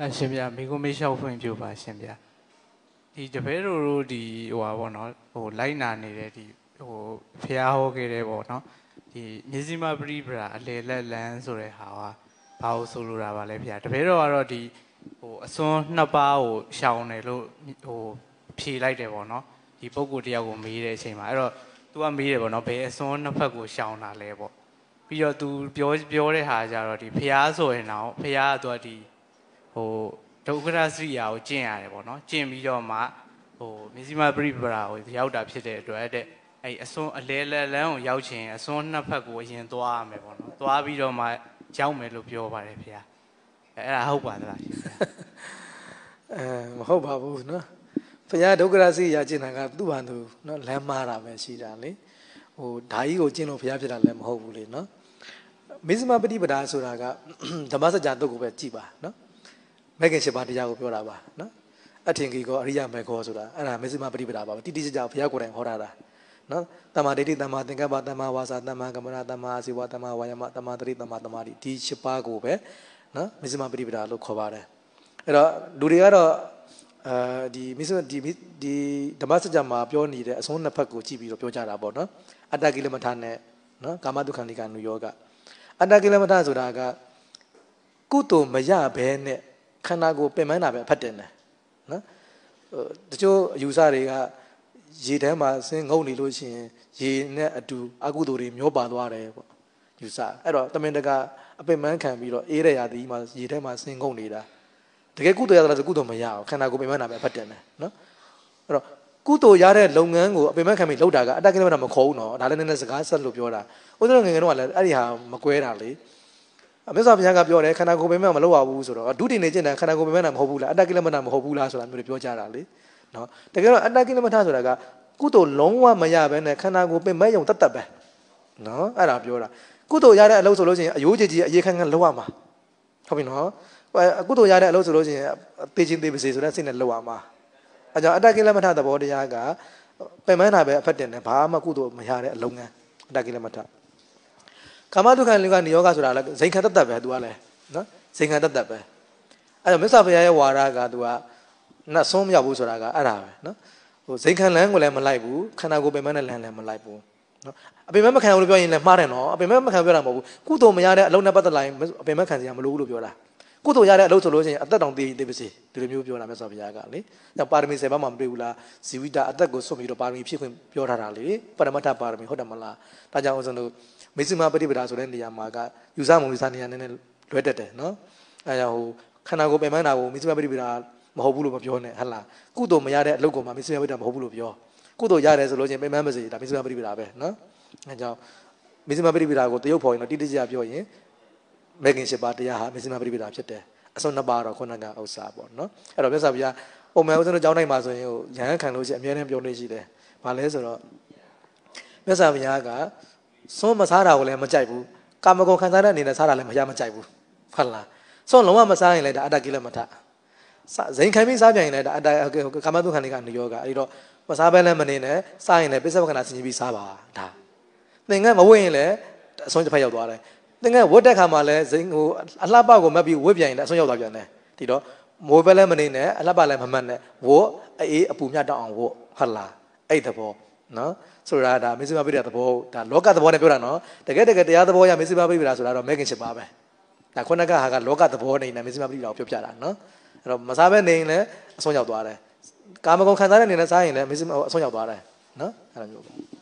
အရှင်ဗျာမိကုမေးလျှောက်ဖွင့်ပြပါရှင်ဗျာဒီတပည့်တို့တို့ဒီဟိုပါဗောနော်ဟိုလိုက်နာနေတဲ့ဒီဟိုဖះဟောခဲ့တဲ့ဗောနော်ဒီမြစည်းမပရိပရာအလေလက်လန်းဆိုတဲ့ဟာကဘာလို့ဆိုလိုတာပါလဲဗျာတပည့်တော်ကတော့ဒီဟိုအစွန်းနှစ်ပါးကိုရှောင်တယ်လို့ဟိုဖြေလိုက်တယ်ဗောနော်ဒီပုံကိုတယောက်ကိုမေးတဲ့အချိန်မှာအဲ့တော့ तू ကမေးတယ်ဗောနော်ဘယ်အစွန်းနှစ်ဖက်ကိုရှောင်တာလဲဗောပြီးတော့ तू ပြောပြောတဲ့ဟာကြတော့ဒီဖះဆိုရင်တော့ဖះက तू ကဒီ ဟိုဒုက္ခရစရိယာကိုကျင့်ရတယ်ပေါ့နော်ကျင့်ပြီးတော့မှဟိုမြစီမပရိပရာကိုရောက်တာဖြစ်တဲ့အတွက်တဲ့အဲ့အစွန်းအလဲလက်လန်းကိုရောက်ချင်အစွန်းနှစ်ဖက်ကိုအရင်သွားရမယ်ပေါ့နော်သွားပြီးတော့မှရောက်မယ်လို့ပြောပါတယ်ခင်ဗျာအဲ့ဒါဟုတ်ပါသလားရှင်အဲမဟုတ်ပါဘူးနော်ဘုရားဒုက္ခရစီရကျင့်တာကသူ့ဘာသူနော်လမ်းမာတာပဲရှိတာလေဟိုဓာကြီးကိုကျင့်လို့ဘုရားဖြစ်တာလည်းမဟုတ်ဘူးလေနော်မေဇမပฏิပဒါဆိုတာကဓမ္မစကြာတုတ်ကိုပဲကြည်ပါနော် မဂ်ကင်၈ပါးတရားကိုပြောတာပါနော်အထင်ကြီးကောအရိယာမေခောဆိုတာအဲ့ဒါမေဇိမပရိပဒါပါပဲတိတိကျကျဘုရားကိုယ်တိုင်ဟောတာလားနော်တမ္မာဒိဋ္ဌိတမ္မာသင်္ကပ္ပတမ္မာဝါစာတမ္မာကမ္မရာတမ္မာအာဇီဝတမ္မာဝါယမတမ္မာတတိတမ္မာတမာတိဒီ၈ပါးကိုပဲနော်မေဇိမပရိပဒါလို့ခေါ်ပါတယ်အဲ့တော့လူတွေကတော့အာဒီမေဇိမဒီဒီဓမ္မစကြာမှာပြောနေတဲ့အစွန်းနှစ်ဖက်ကိုကြည့်ပြီးတော့ပြောကြတာပေါ့နော်အတ္တကိလမထနဲ့နော်ကာမတုခန္တိကနုယောကအတ္တကိလမထဆိုတာကကုသိုလ်မရဘဲနဲ့ ခန္ဓာကိုယ်ပင်ပန်းတာပဲအဖတ်တင်တယ်နော်ဟိုတချို့အယူဆတွေကရေထဲမှာဆင်းငုံနေလို့ရှိရင်ရေနဲ့အတူအကုသိုလ်တွေမျောပါသွားတယ်ပေါ့ယူဆအဲ့တော့တမင်တကာအပင်ပန်းခံပြီးတော့အေးရရာဒီမှာရေထဲမှာဆင်းငုံနေတာတကယ်ကုသိုလ်ရတာဆိုကုသိုလ်မရအောင်ခန္ဓာကိုယ်ပင်ပန်းတာပဲအဖတ်တင်တယ်နော်အဲ့တော့ကုသိုလ်ရတဲ့လုပ်ငန်းကိုအပင်ပန်းခံပြီးလုပ်တာကအတ္တကိလမထမခေါ်ဘူးနော်ဒါလည်းနည်းနည်းစကားဆက်လို့ပြောတာဥဒ္ဒရငယ်ငယ်တော့လည်းအဲ့ဒီဟာမကွဲတာလေ အမေသာဘုရားကပြောတယ်ခန္ဓာကိုယ်ပင်မမလုပ်ရဘူးဆိုတော့ဒုတိယနေကျင့်တယ်ခန္ဓာကိုယ်ပင်မမဟုတ်ဘူးလားအတ္တကိလမထမဟုတ်ဘူးလားဆိုတာမျိုးတွေပြောကြတာလေနော်တကယ်တော့အတ္တကိလမထဆိုတာကကုသိုလ်လုံးဝမရဘဲနဲ့ခန္ဓာကိုယ်ပင်မယုံတတ်တတ်ပဲနော်အဲ့ဒါပြောတာကုသိုလ်ရတဲ့အလုပ်ဆိုလို့ရှိရင်အယိုးကြည်ကြီးအေးခန်းခန်းလောက်ရမှာဟုတ်ပြီနော်ကုသိုလ်ရတဲ့အလုပ်ဆိုလို့ရှိရင်တေချင်းသေးပါစေဆိုတဲ့စိတ်နဲ့လောက်ရမှာအဲကြောင့်အတ္တကိလမထသဘောတရားကပင်မနာပဲအဖက်တင်တယ်ဘာမှကုသိုလ်မရတဲ့အလုံးငန်းအတ္တကိလမထ ကာမတုခံလူကနေယောဂဆိုတာလည်းဇိမ်ခံတတ်တတ်ပဲသူကလည်းနော်ဇိမ်ခံတတ်တတ်ပဲအဲကြောင့်မြတ်စွာဘုရားရဲ့ဝါဒကသူကနတ်ဆုံးမရောက်ဘူးဆိုတာကအဲ့ဒါပဲနော်ဟိုဇိမ်ခံလန်းကိုလည်းမလိုက်ဘူးခန္ဓာကိုယ်ပင်မနဲ့လန်းလည်းမလိုက်ဘူးနော်အပင်မမခံဘူးလို့ပြောရင်လည်းမှားတယ်နော်အပင်မမခံပြောတာမဟုတ်ဘူးကုသိုလ်မရတဲ့အလုံးနဲ့ပတ်သက်လာရင်အပင်မခံစရာမလိုဘူးလို့ပြောတာကုသိုလ်ရတဲ့အလုပ်ဆိုလို့ရှိရင်အသက်တောင်တည်တည်ပါစေဒီလိုမျိုးပြောတာမြတ်စွာဘုရားကလေ။ပါရမီ7ပါးမှမတွေ့ဘူးလားဇီဝိတအသက်ကိုဆွတ်ပြီးတော့ပါရမီဖြစ်ခွင့်ပြောထားတာလေ။ပရမတ္ထပါရမီဟုတ်တယ်မလား။ဒါကြောင့်ဦးဇင်းတို့ မေစုမပฏิပဒါဆိုတဲ့နေရာမှာကယူဆမှုယူဆနေရာနည်းနည်းလွဲတက်တယ်နော်။အဲကြောင့်ဟိုခန္ဓာကိုယ်ပင်ပန်းတာကိုမေစုမပฏิပဒါမဟုတ်ဘူးလို့မပြောနဲ့ဟဟလား။ကုသိုလ်မရတဲ့အလုပ်ကိုမှမေစုမပฏิပဒါမဟုတ်ဘူးလို့ပြော။ကုသိုလ်ရတယ်ဆိုလို့ချင်းပင်ပန်းမစေဒါမေစုမပฏิပဒါပဲနော်။အဲကြောင့်မေစုမပฏิပဒါကိုတရုပ်ဖော်ရင်တော့တိတိကျကျပြောရင်မေခင်ရှိပါတရားဟာမေစုမပฏิပဒါဖြစ်တယ်။အစုံနှစ်ပါးတော့ခုနကဥစ္စာပေါ့နော်အဲ့တော့မြတ်စွာဘုရားပုံမှန်ဦးဇင်းတို့ကျောင်းတိုင်းမှာဆိုရင်ဟိုရဟန်းခံလို့ရှိရင်အများနဲ့ပြောနေရှိတယ်ဘာလဲဆိုတော့မြတ်စွာဘုရားက စွန်းမစားတာကိုလည်းမကြိုက်ဘူးကာမဂုဏ်ခံစားတဲ့အနေနဲ့စားတာလည်းမရမကြိုက်ဘူးဟုတ်လားစွန်းလုံးဝမစားရင်လည်းဒါအတ္တကိလမထဇိမ်ခံပြီးစားပြန်ရင်လည်းဒါအတ္တကာမတုခံတွေကနေယောဂအဲ့တော့မစားဘဲလည်းမနေနဲ့စားရင်လည်းပိဿဝကနာဆင်ကြီးပြီးစားပါဒါသင်္ကန်းမဝင့်ရင်လည်းအဆုံးတစ်ဖက်ရောက်သွားတယ်သင်္ကန်းဝတ်တဲ့ခါမှာလည်းဇိမ်ဟိုအလှပကိုမက်ပြီးဝတ်ပြန်ရင်လည်းအဆုံးရောက်သွားပြန်တယ်ဒီတော့မိုးပဲလည်းမနေနဲ့အလှပလည်းမမတ်နဲ့ဝတ်အေးအပူမြတ်တောက်အောင်ဝတ်ဟုတ်လားအဲ့သဘော နော်ဆိုတာဒါမေစုမပိရိယသဘောဒါလောကသဘောနဲ့ပြောတာနော်တကယ်တကယ်တရားသဘောရမေစုမပိရိယဆိုတာတော့မဲခင်ချစ်ပါပဲဒါခုနကဟာကလောကသဘောနေနဲ့မေစုမပိရိယကိုပြောပြတာနော်အဲ့တော့မစားဘဲနေရင်လည်းအဆုံးရောက်သွားတယ်ကာမဂုဏ်ခံစားတဲ့အနေနဲ့စားရင်လည်းမေစုမအဆုံးရောက်သွားတယ်နော်အဲ့လိုမျိုးပေါ့